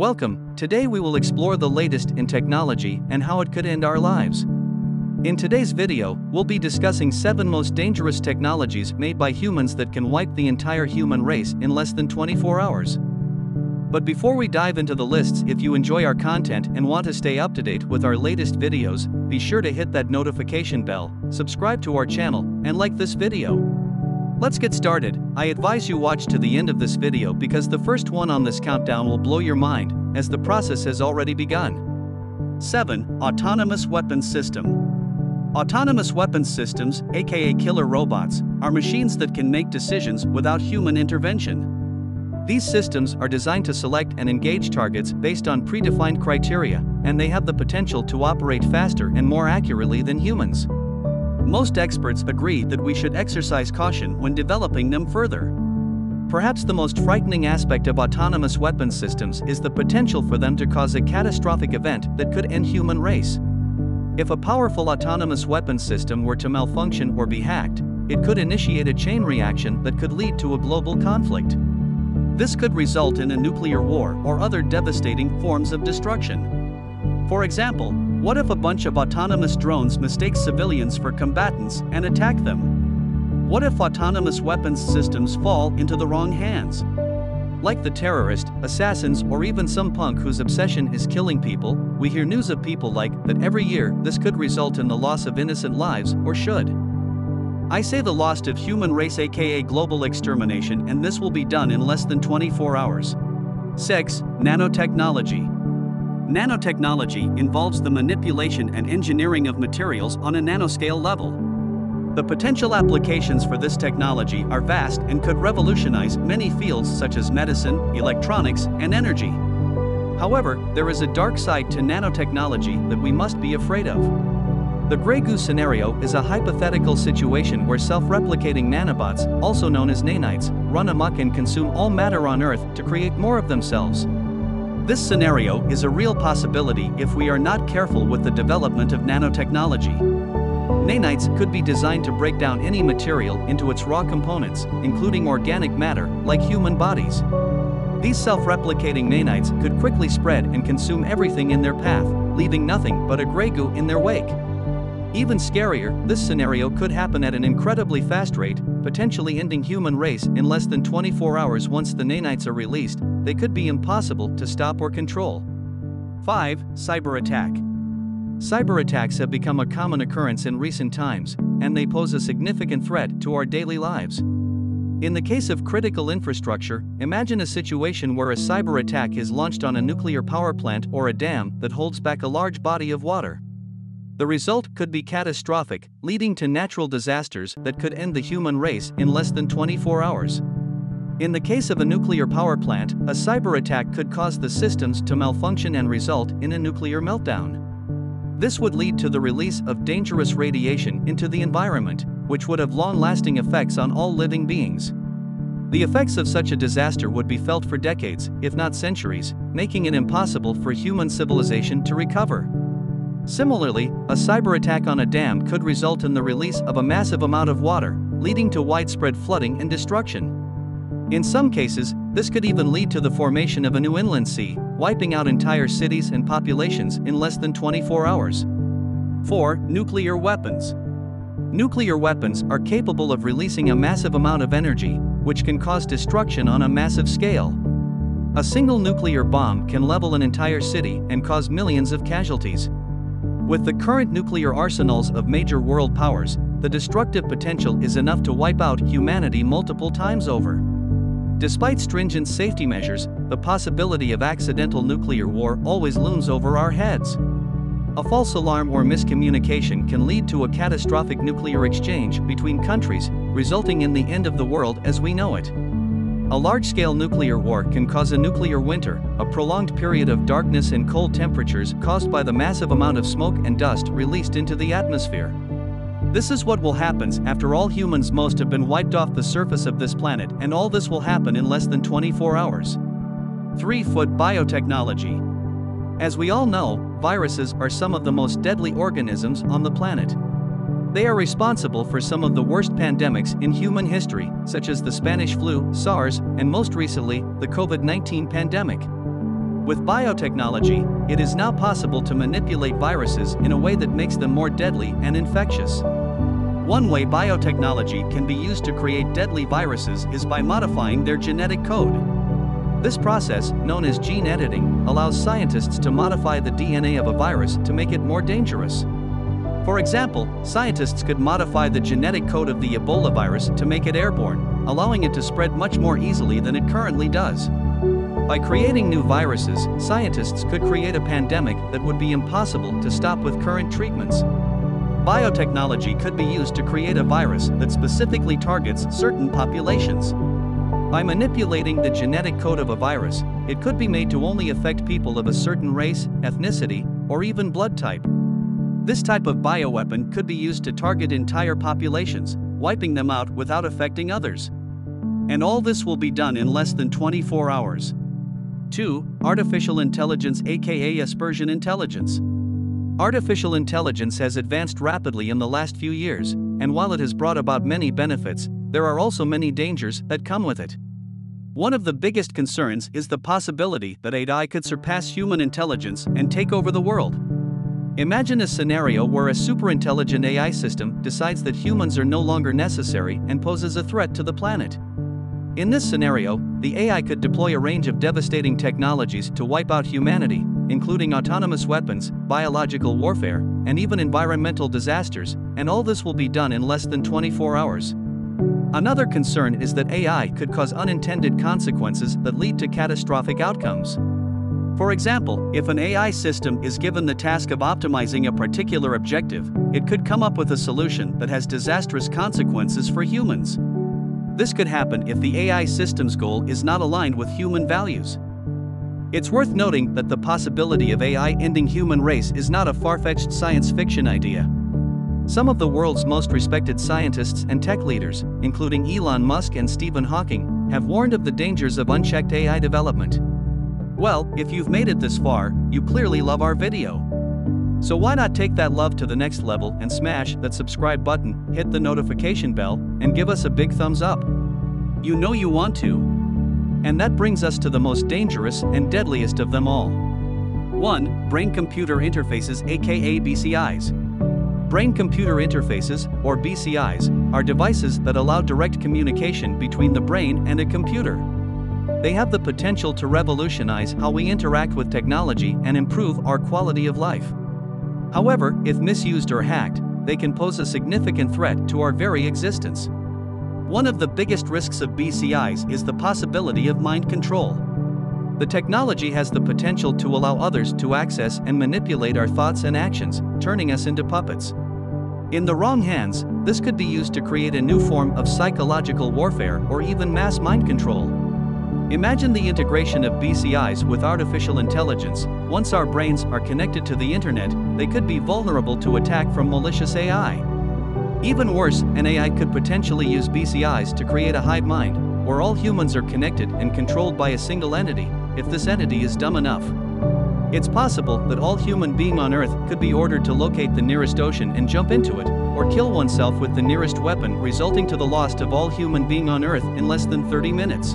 Welcome, today we will explore the latest in technology and how it could end our lives. In today's video, we'll be discussing 7 most dangerous technologies made by humans that can wipe the entire human race in less than 24 hours. But before we dive into the lists, if you enjoy our content and want to stay up to date with our latest videos, be sure to hit that notification bell, subscribe to our channel, and like this video. Let's get started. I advise you watch to the end of this video because the first one on this countdown will blow your mind, as the process has already begun. 7. Autonomous Weapons System Autonomous weapons systems, aka killer robots, are machines that can make decisions without human intervention. These systems are designed to select and engage targets based on predefined criteria, and they have the potential to operate faster and more accurately than humans. Most experts agree that we should exercise caution when developing them further. Perhaps the most frightening aspect of autonomous weapons systems is the potential for them to cause a catastrophic event that could end human race. If a powerful autonomous weapon system were to malfunction or be hacked, it could initiate a chain reaction that could lead to a global conflict. This could result in a nuclear war or other devastating forms of destruction. For example, what if a bunch of autonomous drones mistake civilians for combatants and attack them? What if autonomous weapons systems fall into the wrong hands? Like the terrorist, assassins, or even some punk whose obsession is killing people, we hear news of people like that every year this could result in the loss of innocent lives, or should. I say the loss of human race aka global extermination and this will be done in less than 24 hours. 6. Nanotechnology Nanotechnology involves the manipulation and engineering of materials on a nanoscale level. The potential applications for this technology are vast and could revolutionize many fields such as medicine, electronics, and energy. However, there is a dark side to nanotechnology that we must be afraid of. The Grey Goo scenario is a hypothetical situation where self-replicating nanobots, also known as nanites, run amok and consume all matter on Earth to create more of themselves. This scenario is a real possibility if we are not careful with the development of nanotechnology. Nanites could be designed to break down any material into its raw components, including organic matter, like human bodies. These self-replicating nanites could quickly spread and consume everything in their path, leaving nothing but a grey goo in their wake. Even scarier, this scenario could happen at an incredibly fast rate, potentially ending human race in less than 24 hours once the nanites are released, they could be impossible to stop or control. 5. Cyber attack. Cyber attacks have become a common occurrence in recent times, and they pose a significant threat to our daily lives. In the case of critical infrastructure, imagine a situation where a cyber attack is launched on a nuclear power plant or a dam that holds back a large body of water. The result could be catastrophic, leading to natural disasters that could end the human race in less than 24 hours. In the case of a nuclear power plant, a cyber attack could cause the systems to malfunction and result in a nuclear meltdown. This would lead to the release of dangerous radiation into the environment, which would have long lasting effects on all living beings. The effects of such a disaster would be felt for decades, if not centuries, making it impossible for human civilization to recover. Similarly, a cyber attack on a dam could result in the release of a massive amount of water, leading to widespread flooding and destruction. In some cases, this could even lead to the formation of a new inland sea, wiping out entire cities and populations in less than 24 hours. 4. Nuclear weapons. Nuclear weapons are capable of releasing a massive amount of energy, which can cause destruction on a massive scale. A single nuclear bomb can level an entire city and cause millions of casualties. With the current nuclear arsenals of major world powers, the destructive potential is enough to wipe out humanity multiple times over. Despite stringent safety measures, the possibility of accidental nuclear war always looms over our heads. A false alarm or miscommunication can lead to a catastrophic nuclear exchange between countries, resulting in the end of the world as we know it. A large-scale nuclear war can cause a nuclear winter, a prolonged period of darkness and cold temperatures caused by the massive amount of smoke and dust released into the atmosphere. This is what will happen after all humans most have been wiped off the surface of this planet and all this will happen in less than 24 hours. 3 Foot Biotechnology As we all know, viruses are some of the most deadly organisms on the planet. They are responsible for some of the worst pandemics in human history, such as the Spanish flu, SARS, and most recently, the COVID 19 pandemic. With biotechnology, it is now possible to manipulate viruses in a way that makes them more deadly and infectious. One way biotechnology can be used to create deadly viruses is by modifying their genetic code. This process, known as gene editing, allows scientists to modify the DNA of a virus to make it more dangerous. For example, scientists could modify the genetic code of the Ebola virus to make it airborne, allowing it to spread much more easily than it currently does. By creating new viruses, scientists could create a pandemic that would be impossible to stop with current treatments. Biotechnology could be used to create a virus that specifically targets certain populations. By manipulating the genetic code of a virus, it could be made to only affect people of a certain race, ethnicity, or even blood type. This type of bioweapon could be used to target entire populations, wiping them out without affecting others. And all this will be done in less than 24 hours. 2. Artificial intelligence, aka aspersion intelligence. Artificial intelligence has advanced rapidly in the last few years, and while it has brought about many benefits, there are also many dangers that come with it. One of the biggest concerns is the possibility that AI could surpass human intelligence and take over the world. Imagine a scenario where a superintelligent AI system decides that humans are no longer necessary and poses a threat to the planet. In this scenario, the AI could deploy a range of devastating technologies to wipe out humanity, including autonomous weapons, biological warfare, and even environmental disasters, and all this will be done in less than 24 hours. Another concern is that AI could cause unintended consequences that lead to catastrophic outcomes. For example, if an AI system is given the task of optimizing a particular objective, it could come up with a solution that has disastrous consequences for humans. This could happen if the AI system's goal is not aligned with human values. It's worth noting that the possibility of AI ending human race is not a far-fetched science fiction idea. Some of the world's most respected scientists and tech leaders, including Elon Musk and Stephen Hawking, have warned of the dangers of unchecked AI development. Well, if you've made it this far, you clearly love our video. So why not take that love to the next level and smash that subscribe button, hit the notification bell, and give us a big thumbs up. You know you want to. And that brings us to the most dangerous and deadliest of them all. 1. Brain Computer Interfaces aka BCIs. Brain computer interfaces, or BCIs, are devices that allow direct communication between the brain and a computer. They have the potential to revolutionize how we interact with technology and improve our quality of life. However, if misused or hacked, they can pose a significant threat to our very existence. One of the biggest risks of BCIs is the possibility of mind control. The technology has the potential to allow others to access and manipulate our thoughts and actions, turning us into puppets. In the wrong hands, this could be used to create a new form of psychological warfare or even mass mind control. Imagine the integration of BCIs with artificial intelligence. Once our brains are connected to the internet, they could be vulnerable to attack from malicious AI. Even worse, an AI could potentially use BCIs to create a hive mind, where all humans are connected and controlled by a single entity, if this entity is dumb enough. It's possible that all human being on Earth could be ordered to locate the nearest ocean and jump into it, or kill oneself with the nearest weapon, resulting to the loss of all human being on Earth in less than 30 minutes.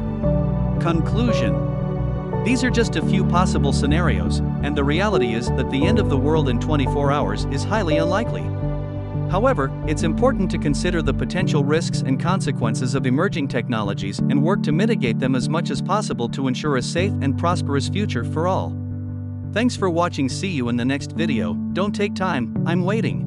Conclusion These are just a few possible scenarios, and the reality is that the end of the world in 24 hours is highly unlikely. However, it's important to consider the potential risks and consequences of emerging technologies and work to mitigate them as much as possible to ensure a safe and prosperous future for all. Thanks for watching see you in the next video, don't take time, I'm waiting.